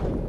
you